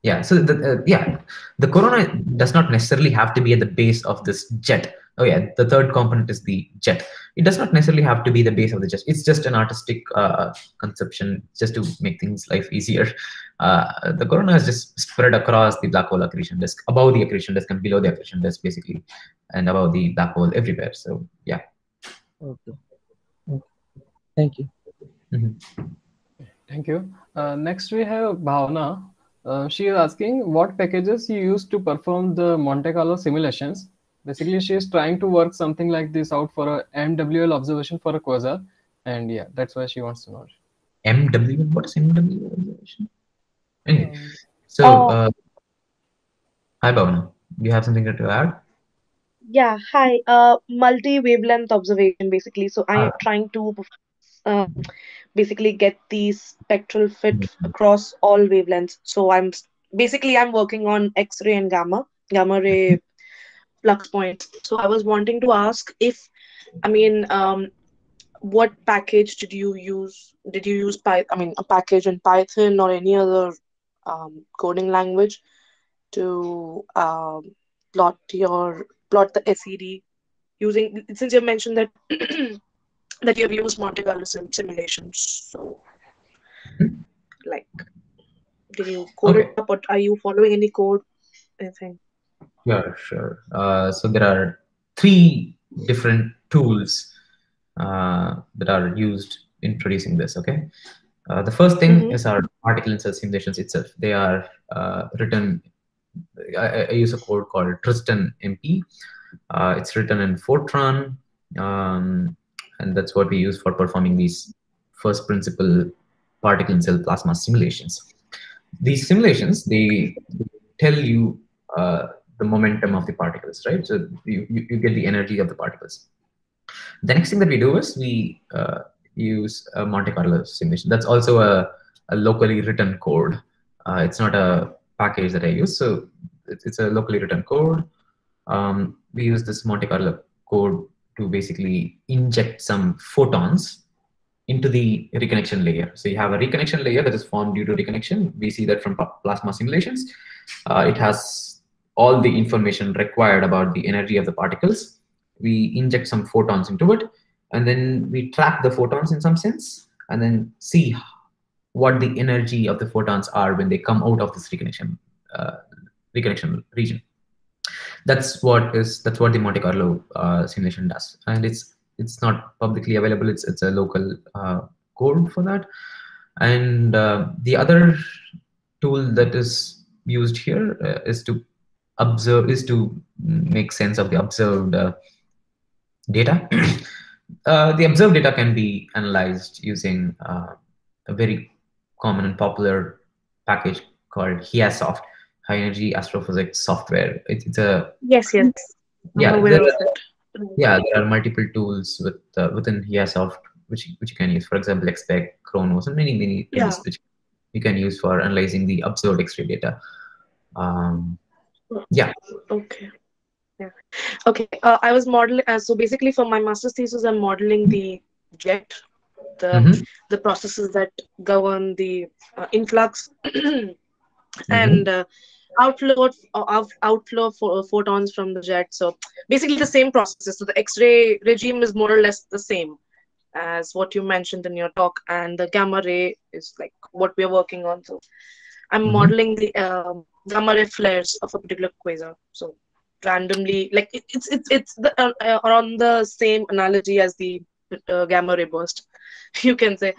B: Yeah, so the, uh, yeah, the corona does not necessarily have to be at the base of this jet. Oh yeah, the third component is the jet. It does not necessarily have to be the base of the jet. It's just an artistic uh, conception, just to make things life easier. Uh, the corona is just spread across the black hole accretion disk, above the accretion disk and below the accretion disk, basically, and above the black hole everywhere. So yeah.
I: Okay. okay. Thank you.
B: Mm -hmm.
A: Thank you. Uh, next we have Bhavna. Uh, she is asking what packages you use to perform the Monte Carlo simulations. Basically, she is trying to work something like this out for a MWL observation for a quasar, and yeah, that's why she wants to know.
B: MWL? What is MWL observation? Anyway,
A: Um,
B: so
J: Oh.
B: uh, hi Bhavna, do you have something to add?
J: Yeah, hi. Uh, multi-wavelength observation, basically. So I am
B: Ah.
J: trying to uh, basically get the spectral fit across all wavelengths. So I'm basically I'm working on X-ray and gamma, gamma ray flux points. So I was wanting to ask if, I mean, um, what package did you use? Did you use Py I mean, a package in Python or any other um, coding language to um, plot your plot the SED using since you mentioned that that you have used Monte Carlo sim- simulations. So, like, did you code
B: Okay.
J: it up or are you following any code? Anything?
B: Yeah, sure. Uh, so there are three different tools uh, that are used in producing this. Okay. Uh, the first thing
J: Mhm.
B: is our particle in cell simulations itself. They are uh, written. I, I- I use a code called Tristan MP. Uh, it's written in Fortran, um, and that's what we use for performing these first principle particle in cell plasma simulations. These simulations they tell you uh, the momentum of the particles, right? So you, you, you get the energy of the particles. The next thing that we do is we uh, use a Monte Carlo simulation. That's also a, a locally written code. Uh, it's not a package that I use, so it's, it's a locally written code. Um, we use this Monte Carlo code to basically inject some photons into the reconnection layer. So you have a reconnection layer that is formed due to reconnection. We see that from plasma simulations. Uh, it has all the information required about the energy of the particles. We inject some photons into it, and then we track the photons in some sense, and then see what the energy of the photons are when they come out of this reconnection uh, reconnection region. That's what is that's what the Monte Carlo uh, simulation does, and it's it's not publicly available. It's it's a local uh, code for that, and uh, the other tool that is used here uh, is to observe is to make sense of the observed uh, data. uh, the observed data can be analyzed using a very common and popular package called HEASoft, High Energy Astrophysics Software. It, it's a
J: Yes, yes.
B: Yeah, there are, yeah, there are multiple tools with uh, within HEASoft which which you can use. For example, XSPEC, XRONOS, and many many tools
J: Yeah.
B: which you can use for analyzing the observed X-ray data. Um, yeah.
J: Okay. Yeah. Okay. Uh, I was modeling. Uh, so basically, for my master's thesis, I'm modeling the jet, the
B: Mhm.
J: the processes that govern the uh, influx and uh, outflow of, outflow for photons from the jet. So basically, the same processes. So the X-ray regime is more or less the same as what you mentioned in your talk, and the gamma ray is like what we are working on. So I'm
B: Mhm.
J: modeling the um, gamma ray flares of a particular quasar. So randomly, like it, it's it's it's the, uh, uh, on the same analogy as the uh, gamma ray burst, you can say.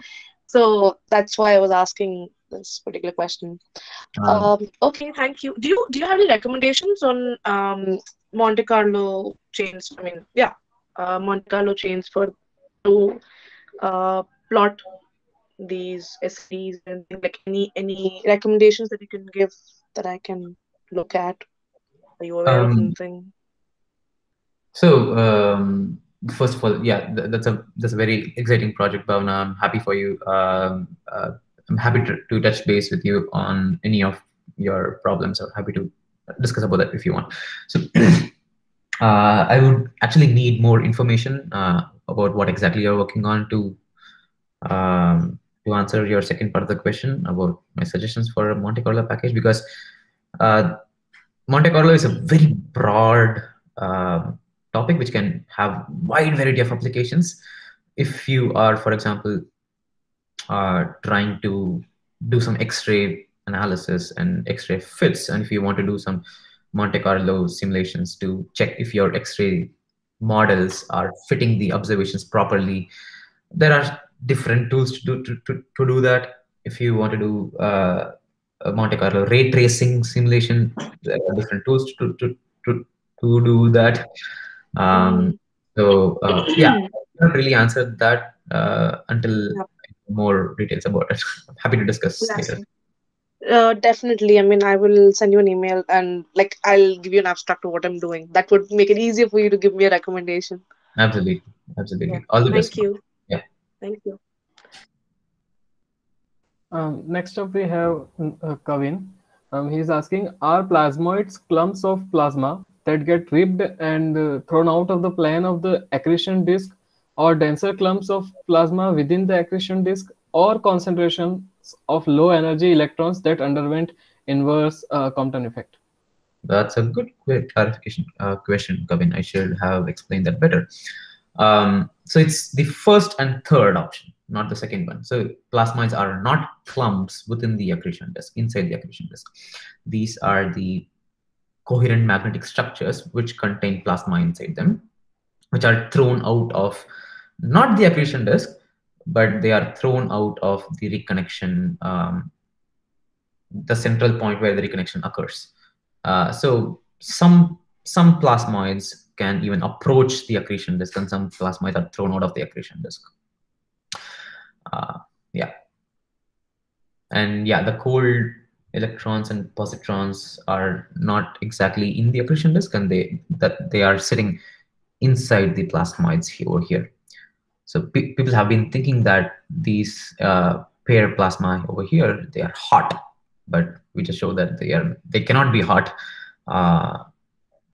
J: So that's why I was asking this particular question.
B: Um,
J: Um, okay, thank you. Do you do you have any recommendations on um, Monte Carlo chains? I mean, yeah, uh, Monte Carlo chains for to uh, plot these SEDs and like any any recommendations that you can give that I can look at? Are you aware of
B: Um,
J: anything?
B: So um, first of all, yeah, th- that's a that's a very exciting project, Bhavna. I'm happy for you. Um, uh, I'm happy to, to touch base with you on any of your problems. I'm happy to discuss about that if you want. So uh, I would actually need more information uh, about what exactly you're working on to um, to answer your second part of the question about my suggestions for Monte Carlo package because uh, Monte Carlo is a very broad um, topic which can have wide variety of applications. If you are, for example, uh, trying to do some X-ray analysis and X-ray fits, and if you want to do some Monte Carlo simulations to check if your X-ray models are fitting the observations properly, there are different tools to do to, to, to do that. If you want to do uh, a Monte Carlo ray tracing simulation, there are different tools to to to, to do that. Um, so uh, yeah, I haven't really answered that uh, until
J: Yep.
B: More details about it. Happy to discuss
J: Yes.
B: later.
J: Uh, definitely. I mean, I will send you an email and like I'll give you an abstract of what I'm doing. That would make it easier for you to give me a recommendation.
B: Absolutely, absolutely.
J: Yeah.
B: All the
J: Thank
B: best.
J: you.
B: Yeah.
J: Thank you.
A: Um, next up, we have uh, Kavin. Um, he's asking Are plasmoids clumps of plasma that get ripped and uh, thrown out of the plane of the accretion disk, or denser clumps of plasma within the accretion disk, or concentrations of low energy electrons that underwent inverse uh, Compton effect?
B: That's a good clarification uh, question, Kevin. I should have explained that better. Um, so it's the first and third option, not the second one. So plasmoids are not clumps within the accretion disk, inside the accretion disk. These are the coherent magnetic structures which contain plasma inside them, which are thrown out of not the accretion disk, but they are thrown out of the reconnection, um, the central point where the reconnection occurs. Uh, so some some plasmoids can even approach the accretion disk, and some plasmoids are thrown out of the accretion disk. Uh, yeah, and yeah, the cold electrons and positrons are not exactly in the accretion disk, and they that they are sitting inside the plasmoids here over here. So pe people have been thinking that these uh, pair plasma over here they are hot, but we just show that they are they cannot be hot uh,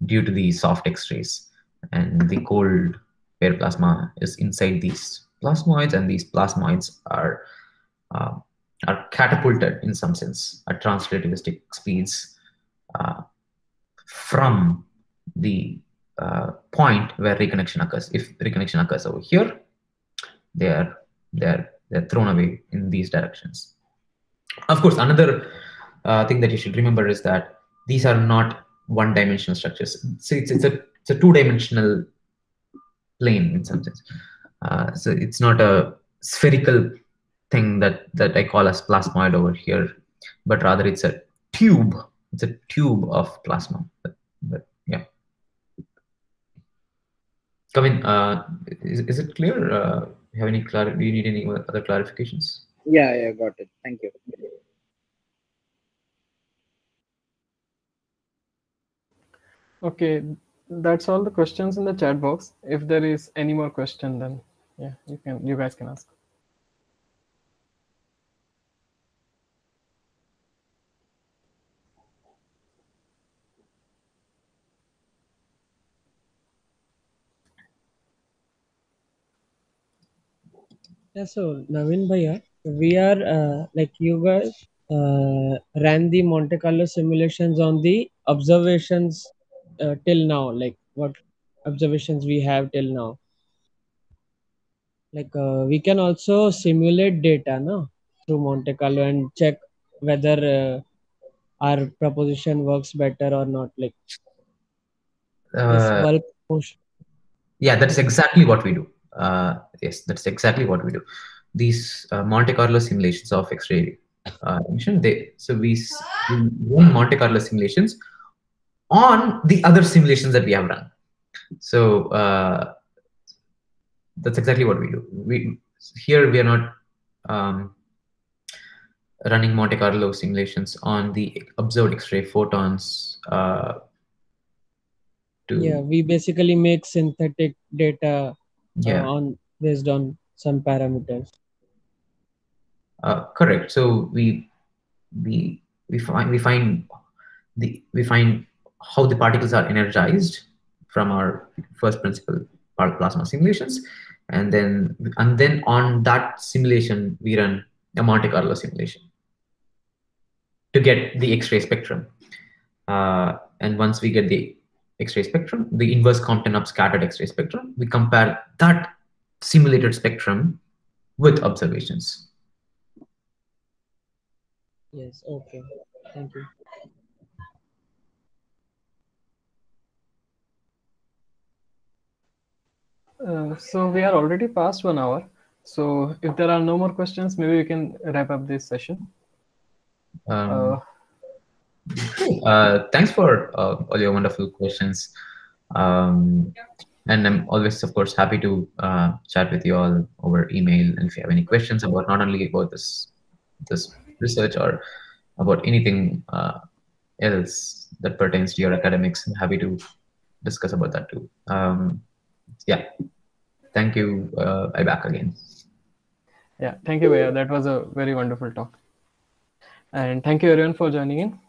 B: due to the soft X-rays, and the cold pair plasma is inside these plasmoids, and these plasmoids are uh, are catapulted in some sense at transrelativistic speeds uh, from the uh, point where reconnection occurs. If reconnection occurs over here, they are they're they're thrown away in these directions. Of course, another uh, thing that you should remember is that these are not one-dimensional structures. So it's it's a it's a two-dimensional plane in some sense. Uh, so it's not a spherical thing that that I call as plasmoid over here, but rather it's a tube. It's a tube of plasma. But, but yeah. Kevin, uh, is, is it clear? Uh, have any clar- Do you need any other clarifications?
K: Yeah, yeah, got it. Thank you.
A: Okay, that's all the questions in the chat box. If there is any more question, then yeah, you can you guys can ask.
I: Yeah, so Navin Bhaiya, we are uh, like you guys uh, ran the Monte Carlo simulations on the observations uh, till now, like what observations we have till now. Like uh, we can also simulate data, no, through Monte Carlo and check whether uh, our proposition works better or not. Like
B: Uh, yeah, that is exactly what we do. Uh, yes, that's exactly what we do. These uh, Monte Carlo simulations of X-ray uh, emission, they so we, run Monte Carlo simulations on the other simulations that we have run. So uh, that's exactly what we do. We here we are not um, running Monte Carlo simulations on the observed X-ray photons. Uh, to
I: Yeah, we basically make synthetic data
B: Yeah.
I: uh, on based on some parameters.
B: Uh, correct. So we we we find we find the we find how the particles are energized from our first principle plasma simulations and then and then on that simulation we run a Monte Carlo simulation to get the X-ray spectrum. Uh, and once we get the X-ray spectrum, the inverse Compton up scattered X-ray spectrum, we compare that simulated spectrum with observations.
I: Yes. Okay. Thank you.
A: Uh, so we are already past one hour. So if there are no more questions, maybe we can wrap up this session.
B: Um, uh, thanks for uh, all your wonderful questions. Um, and I'm always, of course, happy to uh, chat with you all over email. And if you have any questions about not only about this this research or about anything uh, else that pertains to your academics, I'm happy to discuss about that too. Um, yeah, thank you. Uh, I back again.
A: Yeah, thank you, Bhaiya. That was a very wonderful talk. And thank you everyone for joining in.